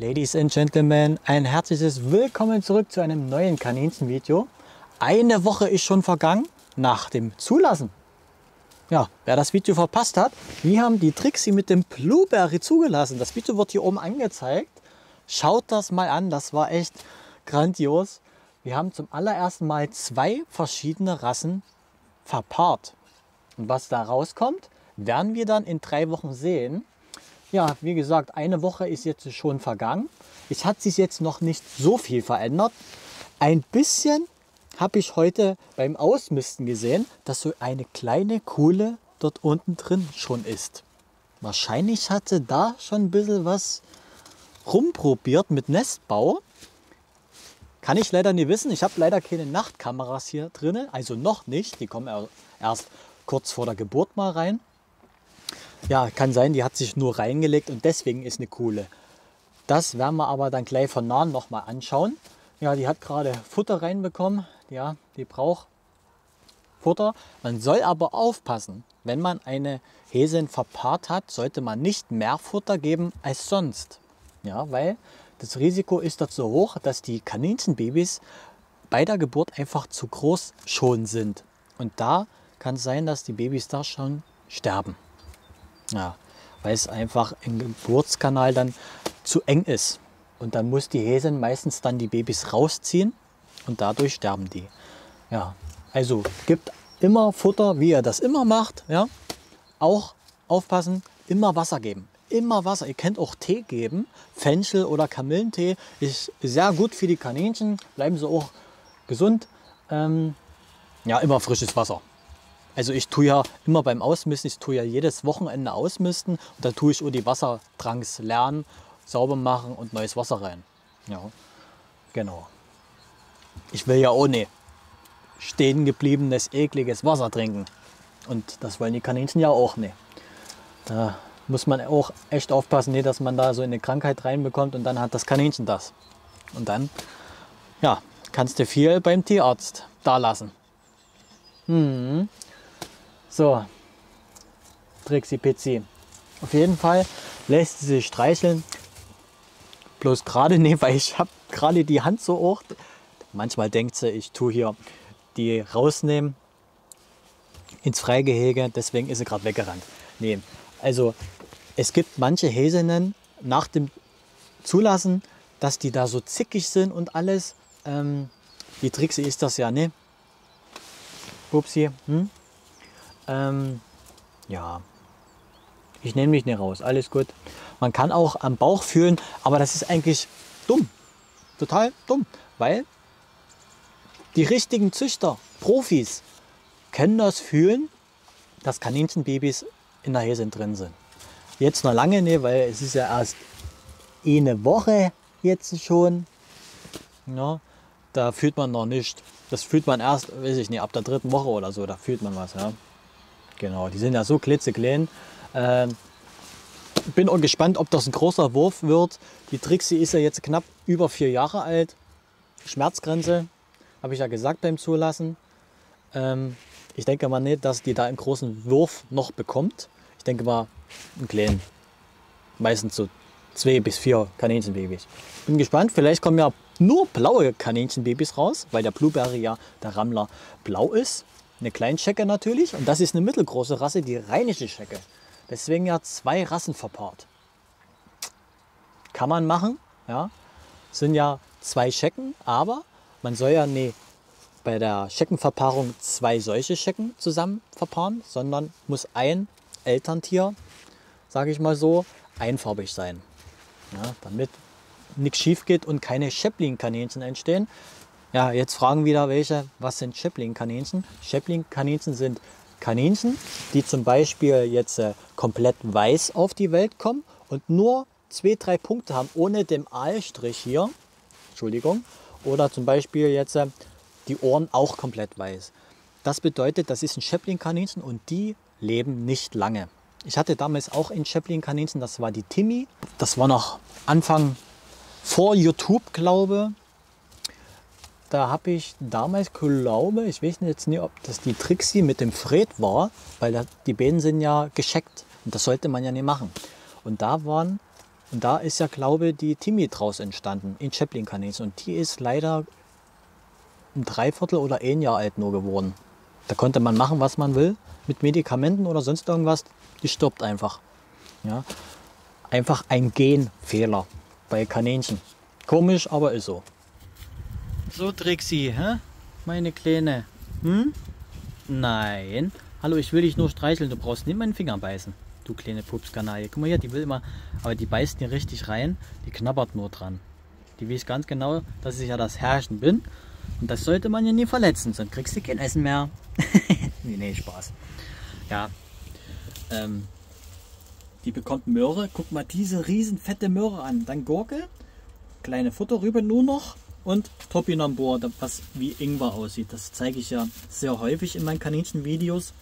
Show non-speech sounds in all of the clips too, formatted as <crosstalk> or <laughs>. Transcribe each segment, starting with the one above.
Ladies and Gentlemen, ein herzliches Willkommen zurück zu einem neuen Kaninchen-Video. Eine Woche ist schon vergangen nach dem Zulassen. Ja, wer das Video verpasst hat, wir haben die Trixie mit dem Blueberry zugelassen. Das Video wird hier oben angezeigt. Schaut das mal an, das war echt grandios. Wir haben zum allerersten Mal zwei verschiedene Rassen verpaart. Und was da rauskommt, werden wir dann in drei Wochen sehen. Ja, wie gesagt, eine Woche ist jetzt schon vergangen. Es hat sich jetzt noch nicht so viel verändert. Ein bisschen habe ich heute beim Ausmisten gesehen, dass so eine kleine Kuhle dort unten drin schon ist. Wahrscheinlich hatte da schon ein bisschen was rumprobiert mit Nestbau. Kann ich leider nicht wissen. Ich habe leider keine Nachtkameras hier drin, also noch nicht. Die kommen erst kurz vor der Geburt mal rein. Ja, kann sein, die hat sich nur reingelegt und deswegen ist eine coole. Das werden wir aber dann gleich von nahen noch mal anschauen. Ja, die hat gerade Futter reinbekommen. Ja, die braucht Futter. Man soll aber aufpassen, wenn man eine Häsin verpaart hat, sollte man nicht mehr Futter geben als sonst. Ja, weil das Risiko ist dazu hoch, dass die Kaninchenbabys bei der Geburt einfach zu groß schon sind. Und da kann es sein, dass die Babys da schon sterben. Ja, weil es einfach im Geburtskanal dann zu eng ist. Und dann muss die Häsin meistens dann die Babys rausziehen und dadurch sterben die. Ja, also gibt immer Futter, wie ihr das immer macht. Ja, auch aufpassen, immer Wasser geben. Immer Wasser. Ihr könnt auch Tee geben. Fenchel oder Kamillentee ist sehr gut für die Kaninchen. Bleiben sie auch gesund. Ähm, ja, immer frisches Wasser. Also ich tue ja immer beim Ausmisten, ich tue ja jedes Wochenende ausmisten und dann tue ich auch die Wassertranks lernen, sauber machen und neues Wasser rein. Ja, genau. Ich will ja ohne stehen gebliebenes, ekliges Wasser trinken. Und das wollen die Kaninchen ja auch nicht. Da muss man auch echt aufpassen, nicht, dass man da so eine Krankheit reinbekommt und dann hat das Kaninchen das. Und dann, ja, kannst du viel beim Tierarzt da lassen. Hm. So, Trixie Pizzi. Auf jeden Fall lässt sie sich streicheln. Bloß gerade <laughs> nicht, weil ich habe gerade die Hand so hoch. Manchmal denkt sie, ich tue hier die rausnehmen ins Freigehege. Deswegen ist sie gerade weggerannt. Nee, also es gibt manche Häsinnen nach dem Zulassen, dass die da so zickig sind und alles. Ähm, die Trixie ist das ja, ne? Upsi. Hm? Ähm, ja, ich nehme mich nicht raus, alles gut. Man kann auch am Bauch fühlen, aber das ist eigentlich dumm. Total dumm, weil die richtigen Züchter, Profis, können das fühlen, dass Kaninchenbabys in der Häsin drin sind. Jetzt noch lange nicht, weil es ist ja erst eine Woche jetzt schon. Ja, da fühlt man noch nicht. Das fühlt man erst, weiß ich nicht, ab der dritten Woche oder so, da fühlt man was. Ja. Genau, die sind ja so klitzeklein. Äh, bin auch gespannt, ob das ein großer Wurf wird. Die Trixie ist ja jetzt knapp über vier Jahre alt. Schmerzgrenze, habe ich ja gesagt beim Zulassen. Ähm, ich denke mal nicht, dass die da einen großen Wurf noch bekommt. Ich denke mal einen kleinen. Meistens so zwei bis vier Kaninchenbabys. Bin gespannt, vielleicht kommen ja nur blaue Kaninchenbabys raus, weil der Blueberry ja der Rammler blau ist eine Kleinschecke natürlich und das ist eine mittelgroße Rasse, die rheinische Schecke. Deswegen ja zwei Rassen verpaart. Kann man machen, ja. Sind ja zwei Schecken, aber man soll ja nie bei der Scheckenverpaarung zwei solche Schecken zusammen verpaaren, sondern muss ein Elterntier, sage ich mal so, einfarbig sein. Ja, damit nichts schief geht und keine Schäppling-Kaninchen entstehen. Ja, jetzt fragen wieder welche, was sind Schäppling-Kaninchen? Schäppling-Kaninchen sind Kaninchen, die zum Beispiel jetzt äh, komplett weiß auf die Welt kommen und nur zwei, drei Punkte haben, ohne dem Aalstrich hier. Entschuldigung. Oder zum Beispiel jetzt äh, die Ohren auch komplett weiß. Das bedeutet, das ist ein Schäppling-Kaninchen und die leben nicht lange. Ich hatte damals auch ein Schäppling-Kaninchen, das war die Timmy. Das war noch Anfang vor YouTube, glaube da habe ich damals, glaube ich, weiß jetzt nicht, ob das die Trixie mit dem Fred war, weil die beiden sind ja gescheckt und das sollte man ja nicht machen. Und da waren Und da ist ja, glaube ich, die Timmy draus entstanden, in Chaplin-Kaninchen. Und die ist leider ein Dreiviertel oder ein Jahr alt nur geworden. Da konnte man machen, was man will, mit Medikamenten oder sonst irgendwas. Die stirbt einfach. Ja? Einfach ein Genfehler bei Kaninchen. Komisch, aber ist so. So, Trixie, hä? meine Kleine. Hm? Nein. Hallo, ich will dich nur streicheln. Du brauchst nicht meinen Finger beißen. Du kleine Pupskanaille. Guck mal hier, die will immer, aber die beißt hier richtig rein. Die knabbert nur dran. Die weiß ganz genau, dass ich ja das Herrchen bin. Und das sollte man ja nie verletzen, sonst kriegst du kein Essen mehr. <laughs> nee, nee, Spaß. Ja. Ähm, die bekommt Möhre. Guck mal diese riesen fette Möhre an. Dann Gurke, kleine Futterrübe nur noch und Topinambur, was wie Ingwer aussieht. Das zeige ich ja sehr häufig in meinen Kaninchenvideos.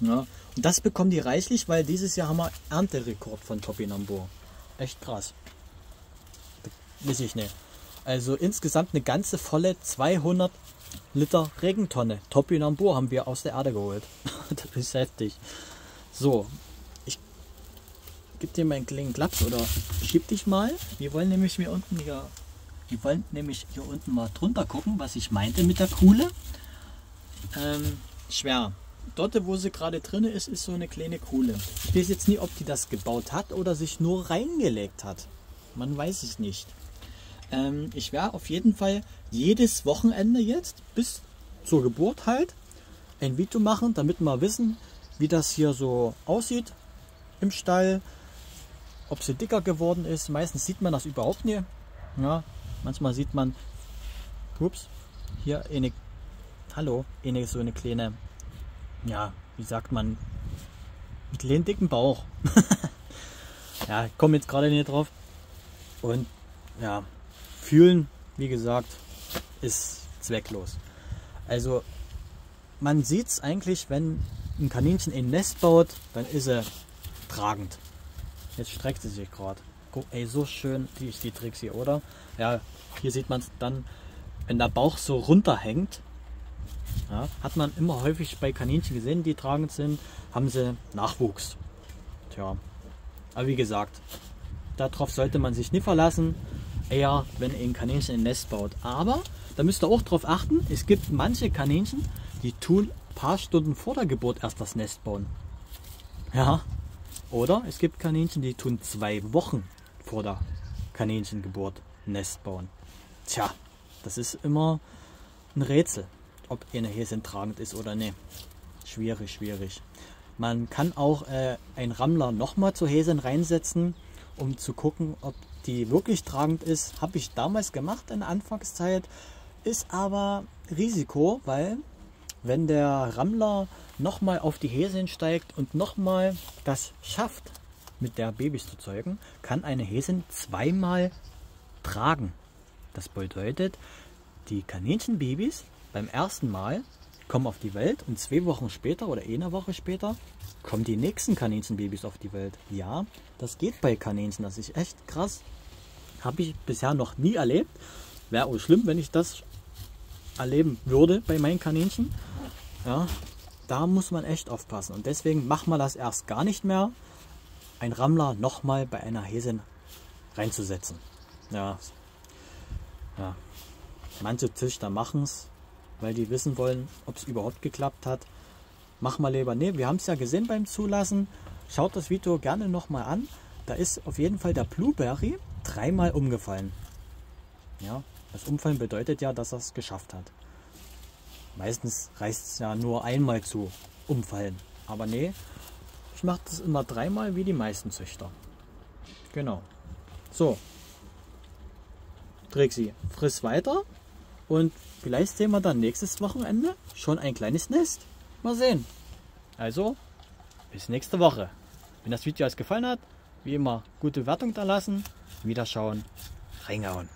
Ja, und das bekommen die reichlich, weil dieses Jahr haben wir Ernterekord von Topinambur. Echt krass. Weiß ich nicht. Also insgesamt eine ganze volle 200 Liter Regentonne. Topinambur haben wir aus der Erde geholt. <laughs> das ist heftig. So, ich gebe dir meinen kleinen Klaps oder schieb dich mal. Wir wollen nämlich hier unten hier, wir wollen nämlich hier unten mal drunter gucken, was ich meinte mit der Kuhle. Ähm, schwer dort, wo sie gerade drin ist, ist so eine kleine Kuhle. Ich weiß jetzt nie, ob die das gebaut hat oder sich nur reingelegt hat. Man weiß es nicht. Ähm, ich werde auf jeden Fall jedes Wochenende jetzt bis zur Geburt halt ein Video machen, damit wir wissen, wie das hier so aussieht im Stall, ob sie dicker geworden ist. Meistens sieht man das überhaupt nicht. Ja, manchmal sieht man, ups, hier eine, hallo, eine so eine kleine ja, wie sagt man, mit kleinen dicken Bauch. <laughs> ja, ich komme jetzt gerade nicht drauf. Und ja, fühlen, wie gesagt, ist zwecklos. Also man sieht es eigentlich, wenn ein Kaninchen ein Nest baut, dann ist er tragend. Jetzt streckt sie sich gerade. Ey, so schön die ist die Tricks hier, oder? Ja, hier sieht man es dann, wenn der Bauch so runterhängt, ja, hat man immer häufig bei Kaninchen gesehen, die tragend sind, haben sie Nachwuchs. Tja, aber wie gesagt, darauf sollte man sich nicht verlassen, eher wenn ein Kaninchen ein Nest baut. Aber da müsst ihr auch darauf achten, es gibt manche Kaninchen, die tun ein paar Stunden vor der Geburt erst das Nest bauen. Ja, oder es gibt Kaninchen, die tun zwei Wochen vor der Kaninchengeburt Nest bauen. Tja, das ist immer ein Rätsel ob eine Häsin tragend ist oder nicht. Schwierig, schwierig. Man kann auch äh, ein Rammler nochmal zur Häsin reinsetzen, um zu gucken, ob die wirklich tragend ist. Habe ich damals gemacht in der Anfangszeit. Ist aber Risiko, weil wenn der Rammler nochmal auf die Häsin steigt und nochmal das schafft, mit der Babys zu zeugen, kann eine Häsin zweimal tragen. Das bedeutet, die Kaninchenbabys beim ersten Mal kommen auf die Welt und zwei Wochen später oder eine Woche später kommen die nächsten Kaninchenbabys auf die Welt. Ja, das geht bei Kaninchen. Das ist echt krass. Habe ich bisher noch nie erlebt. Wäre auch schlimm, wenn ich das erleben würde bei meinen Kaninchen. Ja, da muss man echt aufpassen. Und deswegen machen wir das erst gar nicht mehr, ein Rammler nochmal bei einer Häsin reinzusetzen. Ja, ja. Manche Züchter machen es, weil die wissen wollen, ob es überhaupt geklappt hat. Mach mal lieber, ne, wir haben es ja gesehen beim Zulassen. Schaut das Video gerne nochmal an. Da ist auf jeden Fall der Blueberry dreimal umgefallen. Ja, das Umfallen bedeutet ja, dass er es geschafft hat. Meistens reißt es ja nur einmal zu umfallen. Aber nee, ich mache das immer dreimal wie die meisten Züchter. Genau. So. Trixie, friss weiter. Und vielleicht sehen wir dann nächstes Wochenende schon ein kleines Nest. Mal sehen. Also, bis nächste Woche. Wenn das Video euch gefallen hat, wie immer, gute Wertung da lassen, wieder schauen, reingehauen.